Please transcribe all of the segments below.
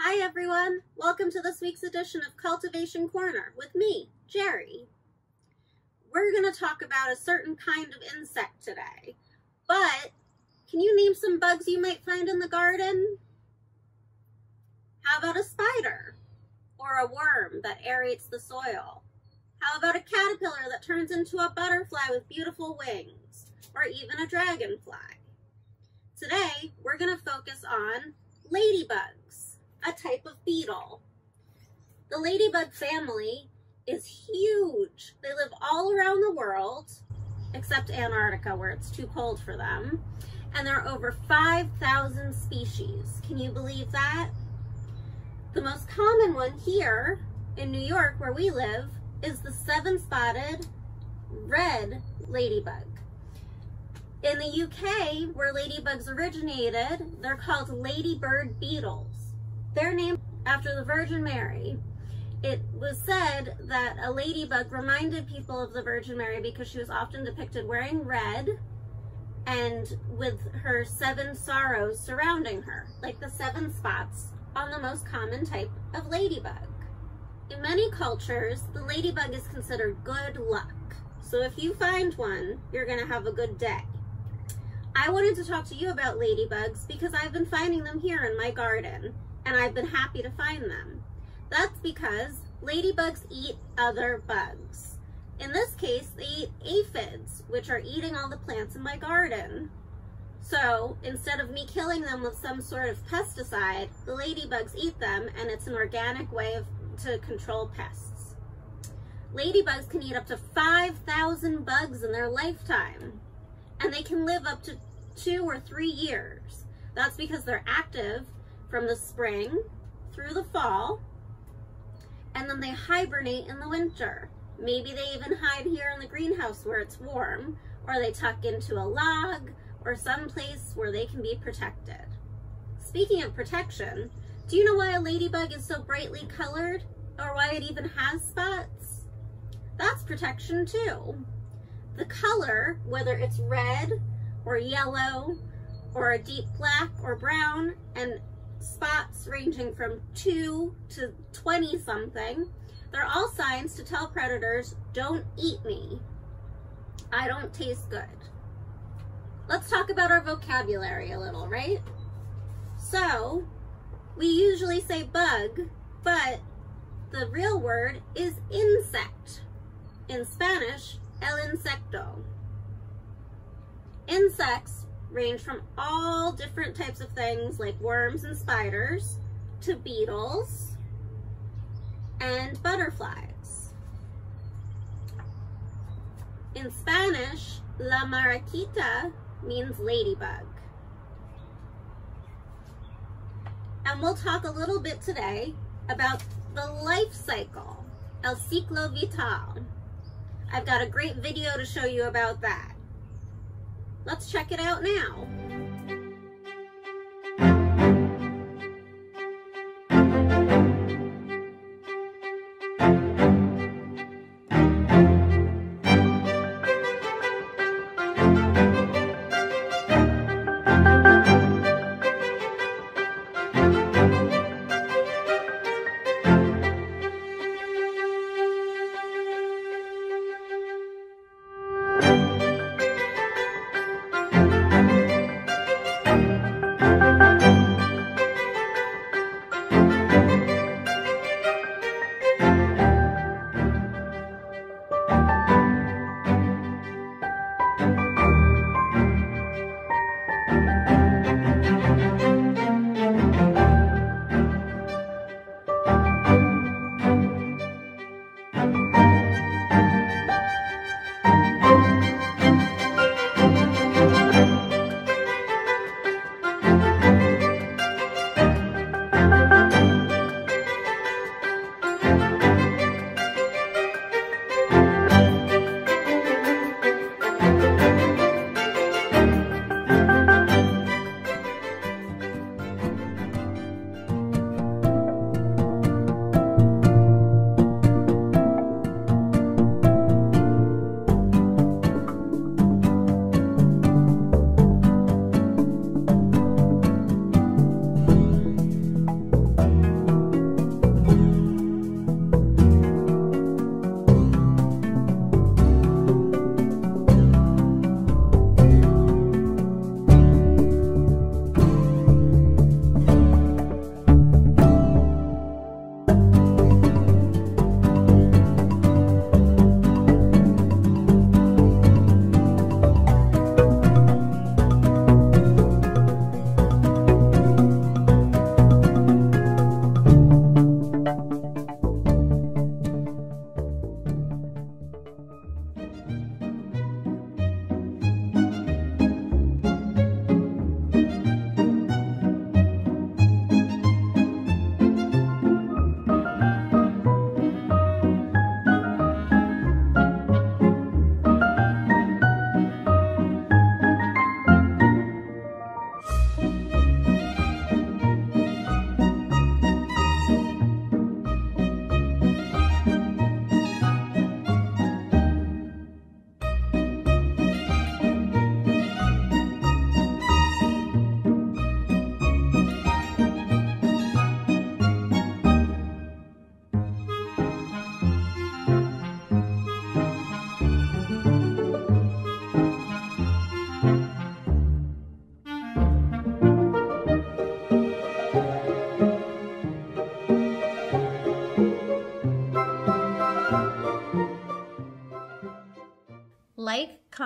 Hi everyone, welcome to this week's edition of Cultivation Corner with me, Jerry. We're going to talk about a certain kind of insect today, but can you name some bugs you might find in the garden? How about a spider or a worm that aerates the soil? How about a caterpillar that turns into a butterfly with beautiful wings or even a dragonfly? Today, we're going to focus on ladybugs a type of beetle. The ladybug family is huge. They live all around the world, except Antarctica where it's too cold for them. And there are over 5,000 species. Can you believe that? The most common one here in New York where we live is the seven-spotted red ladybug. In the UK, where ladybugs originated, they're called ladybird beetles. They're named after the Virgin Mary. It was said that a ladybug reminded people of the Virgin Mary because she was often depicted wearing red and with her seven sorrows surrounding her, like the seven spots on the most common type of ladybug. In many cultures, the ladybug is considered good luck. So if you find one, you're gonna have a good day. I wanted to talk to you about ladybugs because I've been finding them here in my garden and I've been happy to find them. That's because ladybugs eat other bugs. In this case, they eat aphids, which are eating all the plants in my garden. So instead of me killing them with some sort of pesticide, the ladybugs eat them and it's an organic way of, to control pests. Ladybugs can eat up to 5,000 bugs in their lifetime and they can live up to two or three years. That's because they're active from the spring through the fall, and then they hibernate in the winter. Maybe they even hide here in the greenhouse where it's warm, or they tuck into a log, or some place where they can be protected. Speaking of protection, do you know why a ladybug is so brightly colored, or why it even has spots? That's protection too. The color, whether it's red or yellow or a deep black or brown, and spots ranging from 2 to 20 something. They're all signs to tell predators, don't eat me. I don't taste good. Let's talk about our vocabulary a little, right? So, we usually say bug, but the real word is insect. In Spanish, el insecto. Insects range from all different types of things like worms and spiders to beetles and butterflies. In Spanish, la mariquita means ladybug. And we'll talk a little bit today about the life cycle, el ciclo vital. I've got a great video to show you about that. Let's check it out now.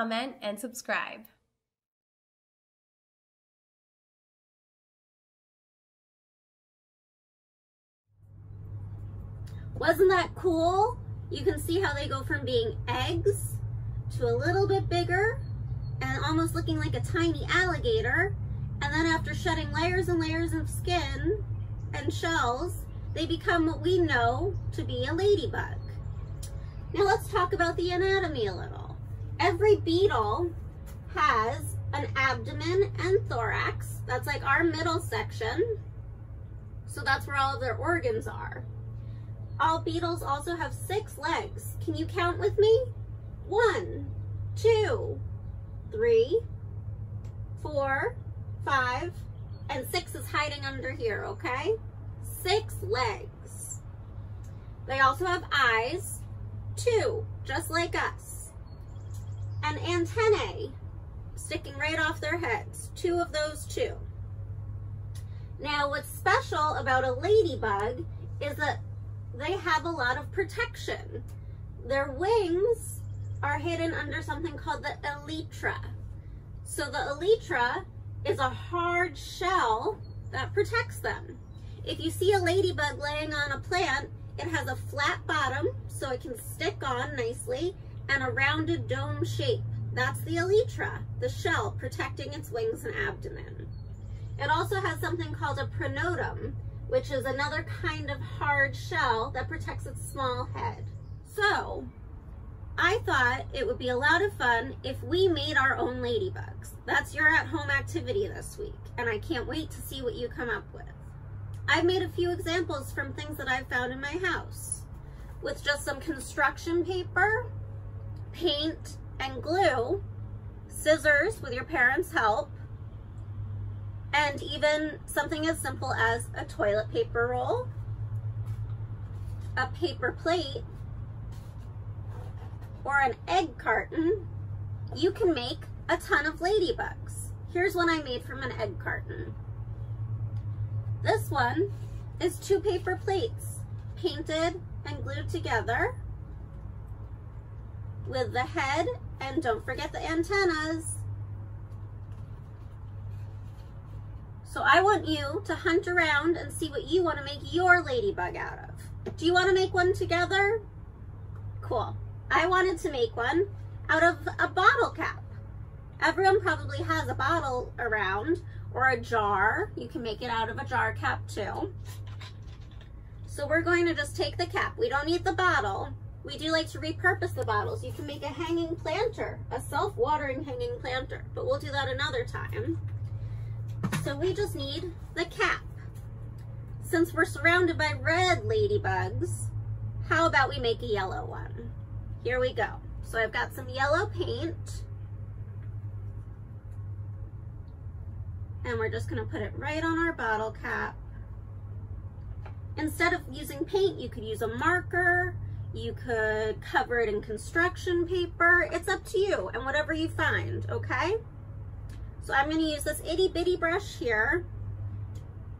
Comment, and subscribe. Wasn't that cool? You can see how they go from being eggs to a little bit bigger and almost looking like a tiny alligator. And then after shedding layers and layers of skin and shells, they become what we know to be a ladybug. Now let's talk about the anatomy a little. Every beetle has an abdomen and thorax. That's like our middle section. So that's where all of their organs are. All beetles also have six legs. Can you count with me? One, two, three, four, five, and six is hiding under here, okay? Six legs. They also have eyes, two, just like us. And antennae sticking right off their heads, two of those two. Now, what's special about a ladybug is that they have a lot of protection. Their wings are hidden under something called the elytra. So the elytra is a hard shell that protects them. If you see a ladybug laying on a plant, it has a flat bottom so it can stick on nicely and a rounded dome shape. That's the elytra, the shell protecting its wings and abdomen. It also has something called a pronotum, which is another kind of hard shell that protects its small head. So I thought it would be a lot of fun if we made our own ladybugs. That's your at-home activity this week, and I can't wait to see what you come up with. I've made a few examples from things that I've found in my house with just some construction paper, paint, and glue, scissors with your parents' help, and even something as simple as a toilet paper roll, a paper plate, or an egg carton, you can make a ton of ladybugs. Here's one I made from an egg carton. This one is two paper plates painted and glued together with the head and don't forget the antennas So I want you to hunt around and see what you want to make your ladybug out of. Do you want to make one together? Cool. I wanted to make one out of a bottle cap. Everyone probably has a bottle around or a jar. You can make it out of a jar cap too. So we're going to just take the cap. We don't need the bottle. We do like to repurpose the bottles. You can make a hanging planter, a self-watering hanging planter, but we'll do that another time. So we just need the cap. Since we're surrounded by red ladybugs, how about we make a yellow one? Here we go. So I've got some yellow paint. And we're just gonna put it right on our bottle cap. Instead of using paint, you could use a marker, you could cover it in construction paper. It's up to you and whatever you find, okay? So I'm going to use this itty bitty brush here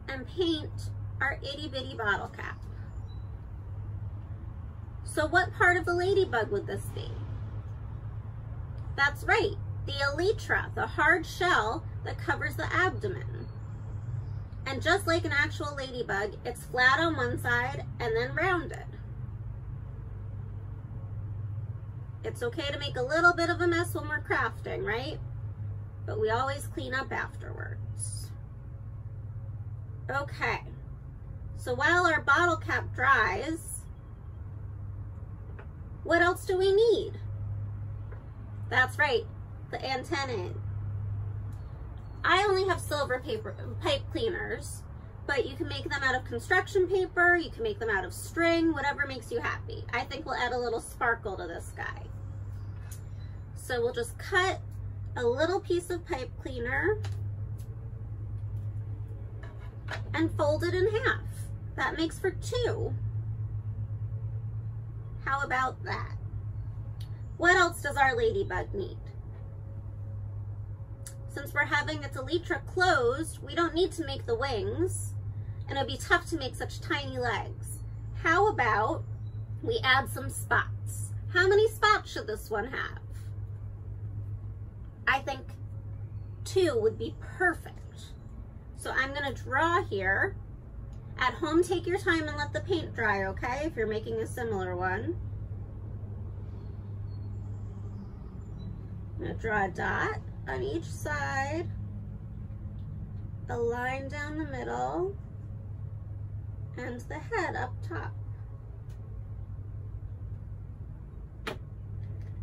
and paint our itty bitty bottle cap. So what part of the ladybug would this be? That's right, the elytra, the hard shell that covers the abdomen. And just like an actual ladybug, it's flat on one side and then rounded. It's okay to make a little bit of a mess when we're crafting, right? but we always clean up afterwards. Okay, so while our bottle cap dries, what else do we need? That's right, the antennae. I only have silver paper pipe cleaners, but you can make them out of construction paper, you can make them out of string, whatever makes you happy. I think we'll add a little sparkle to this guy. So we'll just cut a little piece of pipe cleaner and fold it in half. That makes for two. How about that? What else does our ladybug need? Since we're having its elytra closed, we don't need to make the wings, and it'd be tough to make such tiny legs. How about we add some spots? How many spots should this one have? I think two would be perfect. So I'm gonna draw here. At home, take your time and let the paint dry, okay? If you're making a similar one. I'm gonna draw a dot on each side, a line down the middle, and the head up top.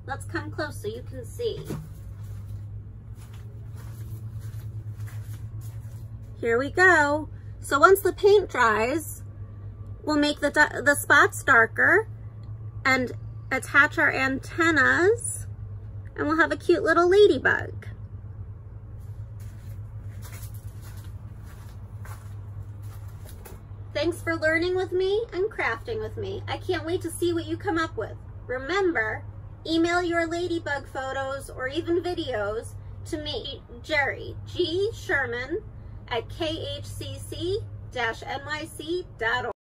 Let's come close so you can see. Here we go. So once the paint dries, we'll make the, the spots darker and attach our antennas and we'll have a cute little ladybug. Thanks for learning with me and crafting with me. I can't wait to see what you come up with. Remember, email your ladybug photos or even videos to me, Jerry G. Sherman, at khcc-nyc.org.